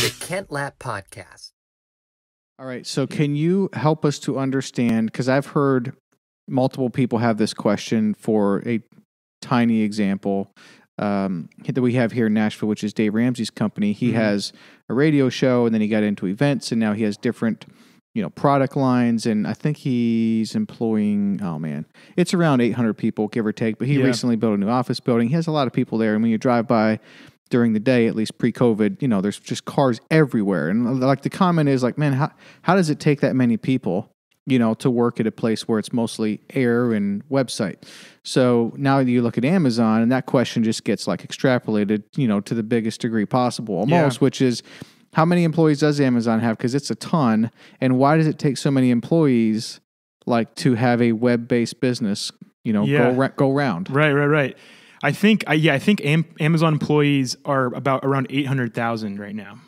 the Kent Lapp Podcast. All right. So, can you help us to understand? Because I've heard multiple people have this question for a tiny example um, that we have here in Nashville, which is Dave Ramsey's company. He Mhm. has a radio show, and then he got into events, and now he has different, you know, product lines. And I think he's employing. Oh man, it's around 800 people, give or take. But he Yeah. recently built a new office building. He has a lot of people there, and when you drive by during the day, at least pre-COVID, you know, there's just cars everywhere. And uh, like the comment is like, man, how how does it take that many people, you know, to work at a place where it's mostly air and website? So now you look at Amazon, and that question just gets like extrapolated, you know, to the biggest degree possible, almost, which is how many employees does Amazon have? Because it's a ton, and why does it take so many employees, like, to have a web-based business, you know, Yeah. go ra- go round? Right, right, right. I think, I, yeah, I think Am- Amazon employees are about around 800,000 right now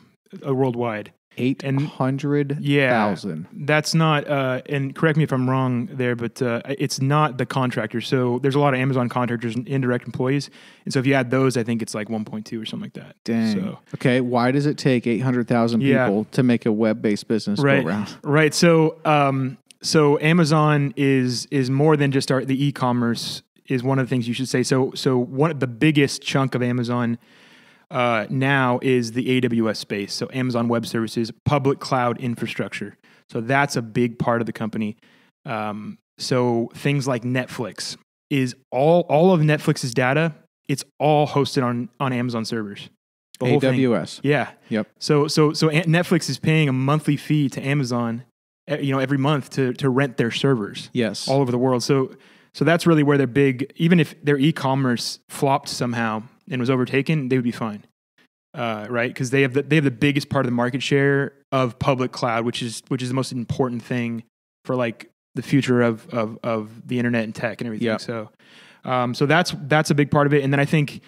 uh, worldwide. Eight hundred thousand. Yeah. That's not, uh, and correct me if I'm wrong there, but uh, it's not the contractors. So there's a lot of Amazon contractors and indirect employees. And so if you add those, I think it's like 1.2 or something like that. Dang. So, Okay, why does it take eight hundred thousand Yeah. people to make a web-based business right, go around? right. So, um, so Amazon is is more than just our the e-commerce is one of the things you should say. So, so one of the biggest chunk of Amazon uh, now is the AWS space. So Amazon Web Services, public cloud infrastructure. So that's a big part of the company. Um, so things like Netflix is all all of Netflix's data. It's all hosted on on Amazon servers. The whole thing. AWS. Yeah. Yep. So so so Netflix is paying a monthly fee to Amazon, eh, you know, every month to to rent their servers Yes. all over the world. So so that's really where they're big. Even if their e-commerce flopped somehow and was overtaken, they would be fine, uh, right? Because they have the, they have the biggest part of the market share of public cloud, which is which is the most important thing for like the future of of of the internet and tech and everything. Yeah. So um, so that's that's a big part of it. And then I think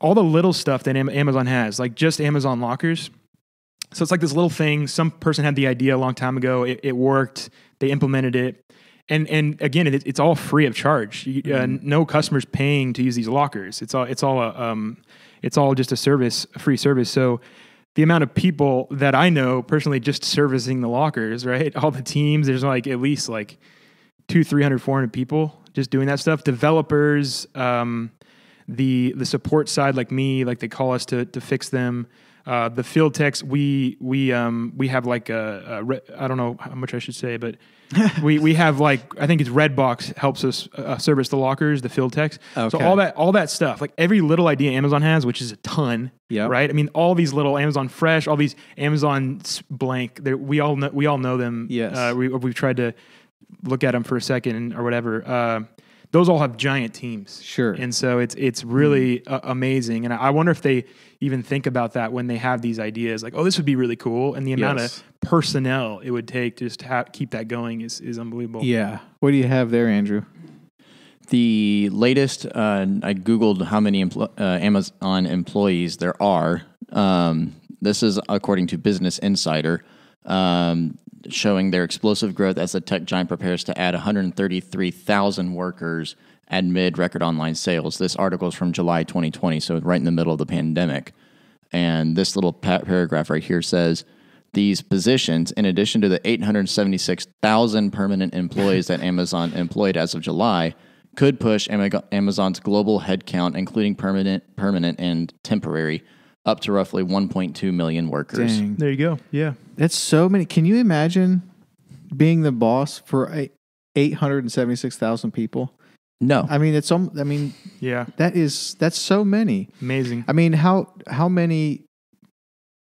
all the little stuff that Amazon has, like just Amazon lockers. So it's like this little thing. Some person had the idea a long time ago. It, it worked. They implemented it, and and again, it, it's all free of charge. You, uh, no customers paying to use these lockers. It's all it's all a um, it's all just a service, a free service. So the amount of people that I know personally just servicing the lockers, right? All the teams. There's like at least like two, 300, 400 people just doing that stuff. Developers, um, the the support side, like me, like they call us to to fix them. Uh, the field techs, we we um we have like a, a re- I don't know how much I should say, but we we have like I think it's Redbox helps us uh, service the lockers, the field techs. So all that all that stuff, like every little idea Amazon has, which is a ton, Yep. right? I mean, all these little Amazon Fresh, all these Amazon blank, we all know we all know them. Yes. uh, we we've tried to look at them for a second or whatever. Those all have giant teams. Sure. And so it's it's really uh, amazing, and I I wonder if they even think about that when they have these ideas, like, oh, this would be really cool, and the amount Yes. of personnel it would take to just ha- keep that going is is unbelievable. Yeah. What do you have there, Andrew? The latest, uh, I Googled how many empl- uh, Amazon employees there are. Um, this is according to Business Insider, um, showing their explosive growth as the tech giant prepares to add 133,000 workers amid record online sales. This article is from July 2020, so right in the middle of the pandemic. And this little paragraph right here says these positions, in addition to the 876,000 permanent employees that Amazon employed as of July, could push Amazon's global headcount, including permanent, permanent and temporary, up to roughly 1.2 million workers. Dang. There you go. Yeah. That's so many. Can you imagine being the boss for 876,000 people? No, I mean, it's um, I mean, Yeah. that is that's so many. Amazing. I mean, how how many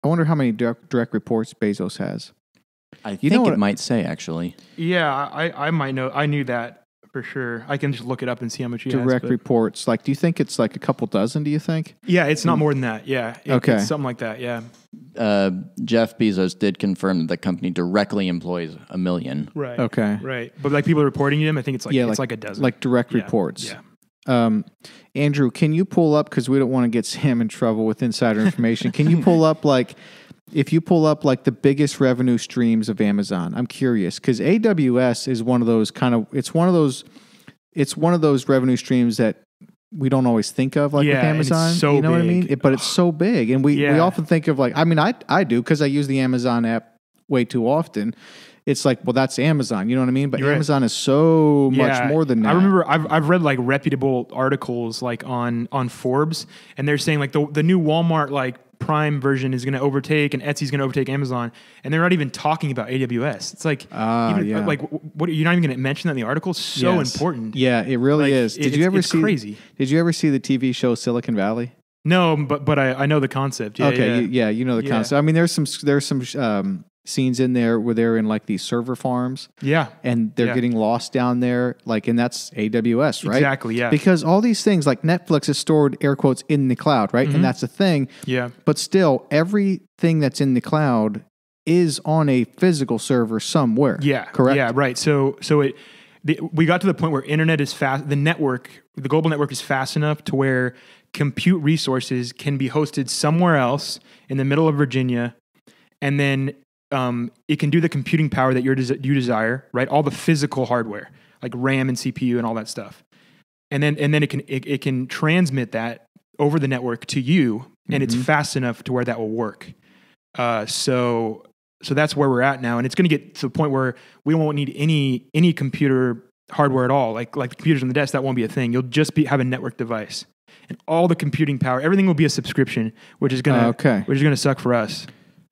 I wonder how many direct, direct reports Bezos has. I You think know it might say actually. Yeah, I, I might know. I knew that for sure. I can just look it up and see how much he direct but- reports. Like, do you think it's like a couple dozen? Do you think? Yeah, it's not more than that. Yeah. It- Okay. It's something like that. Yeah. Uh, Jeff Bezos did confirm that the company directly employs a million. Right. Okay. Right. But like people reporting to him, I think it's like Yeah, it's like- like, a dozen. Like direct Yeah. reports. Yeah. Um, Andrew, can you pull up because we don't want to get Sam in trouble with insider information? can you pull up like if you pull up like the biggest revenue streams of Amazon? I'm curious because AWS is one of those kind of it's one of those it's one of those revenue streams that we don't always think of like Yeah, with Amazon. so you know what I mean? It- but it's so big, and we we often think of like I mean I I do because I use the Amazon app way too often. It's like well that's Amazon, you know what I mean? But You're right. Amazon is so much more than that. I remember I've, I've read like reputable articles like on on Forbes, and they're saying like the the new Walmart like Prime version is going to overtake, and Etsy's going to overtake Amazon, and they're not even talking about AWS. It's like Ah, even, yeah. like what you're not even going to mention that in the article. So Yes. important. Yeah, it really Like, is. it- Did you ever it's see? crazy. Did you ever see the TV show Silicon Valley? No, but but I, I know the concept. Yeah, okay, yeah. you- yeah, you know the Yeah. concept. I mean, there's some there's some um, scenes in there where they're in like these server farms yeah. and they're Yeah. getting lost down there, like, and that's AWS, right? Exactly, yeah. Because all these things, like Netflix, is stored air quotes in the cloud, right? Mm-hmm. And that's a thing. Yeah. But still, everything that's in the cloud is on a physical server somewhere. Yeah. correct. Yeah. Right. So so it the, we got to the point where internet is fast. The network, the global network, is fast enough to where compute resources can be hosted somewhere else in the middle of Virginia, and then um, it can do the computing power that you desire. Right. All the physical hardware like RAM and CPU and all that stuff, and then and then it can it, it can transmit that over the network to you, and it's fast enough to where that will work. Uh, so so that's where we're at now, and it's going to get to the point where we won't need any any computer hardware at all. Like like the computers on the desk, that won't be a thing. You'll just be have a network device, and all the computing power, everything will be a subscription, which is gonna Okay. which is gonna suck for us.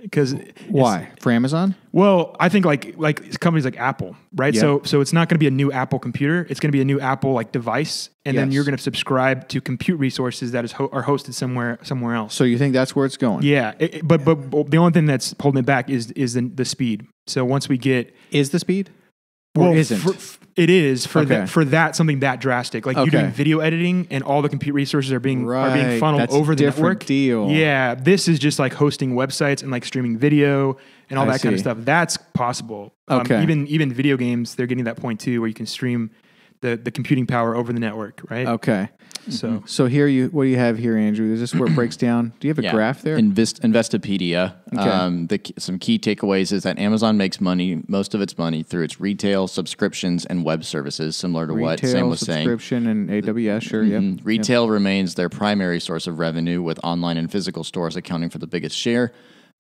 Because Why for Amazon? well, I think like like companies like Apple, right? Yeah. So so it's not going to be a new Apple computer. It's going to be a new Apple like device, and then you're going to subscribe to compute resources that is ho- are hosted somewhere somewhere else. So you think that's where it's going? Yeah, it- it- but, but but the only thing that's holding it back is is the, the speed. So once we get Is the speed? Or well, isn't? for- it is for Okay. that for that something that drastic. Like you're doing video editing and all the compute resources are being are being funneled that's a over the network. deal. Yeah, this is just like hosting websites and like streaming video and all I that kind of stuff. That's possible. Um, Okay. even even video games, they're getting to that point too, where you can stream the the computing power over the network, right? okay. So So here you what do you have here, Andrew? Is this where it breaks down? Do you have a Yeah. graph there? Invest, Investopedia. Okay. Um, the, some key takeaways is that Amazon makes money, most of its money, through its retail, subscriptions, and web services, similar to what Sam Retail was saying. subscription and AWS, sure, yeah. Mhm. Retail remains their primary source of revenue, with online and physical stores accounting for the biggest share.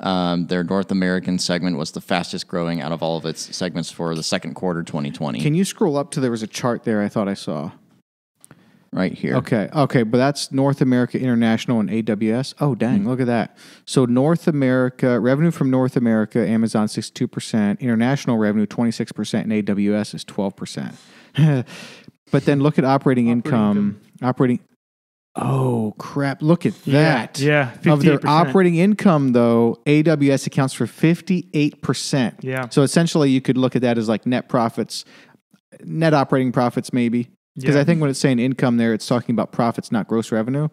Um, their North American segment was the fastest growing out of all of its segments for the second quarter 2020. Can you scroll up to there was a chart there I thought I saw. right here. Okay, okay, but that's North America International and AWS. Oh, dang, Hmm. look at that. So North America revenue from North America, Amazon sixty two percent, international revenue twenty six percent, and AWS is twelve percent. but then look at operating, income, operating. Oh crap! Look at that. yeah, Of their 58%. operating income, though, AWS accounts for fifty eight percent. Yeah. So essentially, you could look at that as like net profits, net operating profits, maybe. Because Yeah. I think when it's saying income there, it's talking about profits, not gross revenue.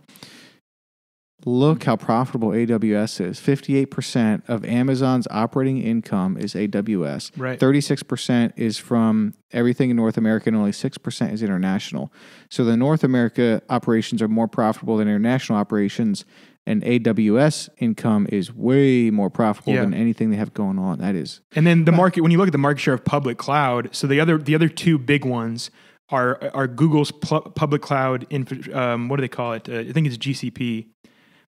Look how profitable AWS is. 58% of Amazon's operating income is AWS. Right. 36% is from everything in North America, and only 6% is international. So the North America operations are more profitable than international operations, and AWS income is way more profitable Yeah. than anything they have going on. That is And then the market, when you look at the market share of public cloud, so the other the other two big ones are are Google's public cloud. Um, what do they call it? Uh, I think it's GCP.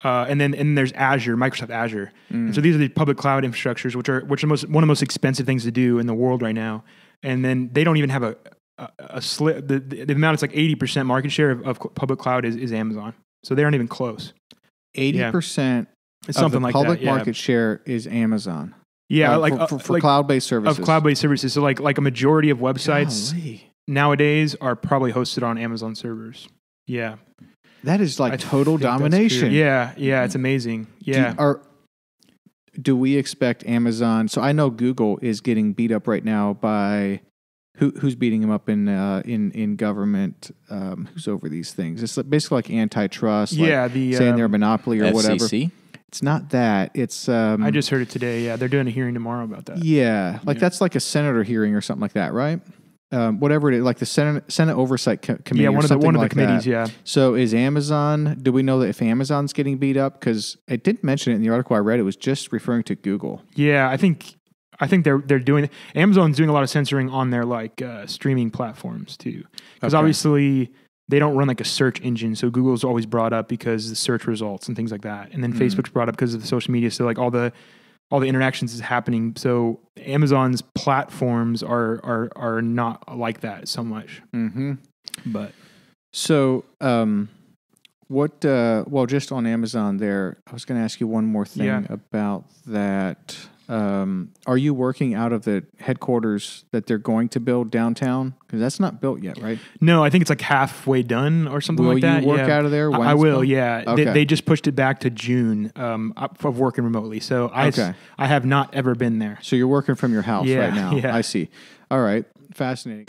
Uh, and then and there's Azure, Microsoft Azure. And so these are the public cloud infrastructures, which are which are most one of the most expensive things to do in the world right now. And then they don't even have a a, a sli- the, the, the amount it's like eighty percent market share of, of public cloud is, is Amazon. So they aren't even close. 80% It's of something the like public that. Yeah. market share is Amazon. yeah, Uh, like for, uh, for, for like cloud-based services. of cloud-based services. So like like a majority of websites Golly. nowadays are probably hosted on Amazon servers. Yeah, That is like I total think that's true. domination. Yeah, yeah, it's amazing. Do, Yeah, are, do we expect Amazon? So I know Google is getting beat up right now by who, who's beating them up in uh, in in government? Um, who's over these things? It's basically like antitrust. like yeah. The saying they're a um, monopoly or whatever. FCC? It's not that. It's um, I just heard it today. Yeah, they're doing a hearing tomorrow about that. yeah, like Yeah. that's like a senator hearing or something like that, right? Um, whatever it is, like the Senate Senate Oversight Co- Committee. Yeah, one of the one of the committees. that. Yeah, So is Amazon? Do we know that if Amazon's getting beat up? Because it didn't mention it in the article I read. It was just referring to Google. yeah. I think I think they're they're doing Amazon's doing a lot of censoring on their like uh, streaming platforms too, because Okay. obviously they don't run like a search engine. So Google's always brought up because the search results and things like that. And then Facebook's brought up because of the social media. So like all the all the interactions is happening. So Amazon's platforms are are are not like that so much. Mm-hmm. But So, um, what? Uh, well, just on Amazon, there. I was going to ask you one more thing Yeah. about that. Um, are you working out of the headquarters that they're going to build downtown? Because that's not built yet, right? no, I think it's like halfway done or something Will like that. you work yeah. out of there? I- I will, built? yeah. Okay. They, they just pushed it back to June um, of working remotely. So I, Okay. I have not ever been there. So you're working from your house Yeah, right now. yeah. I see. All right, fascinating.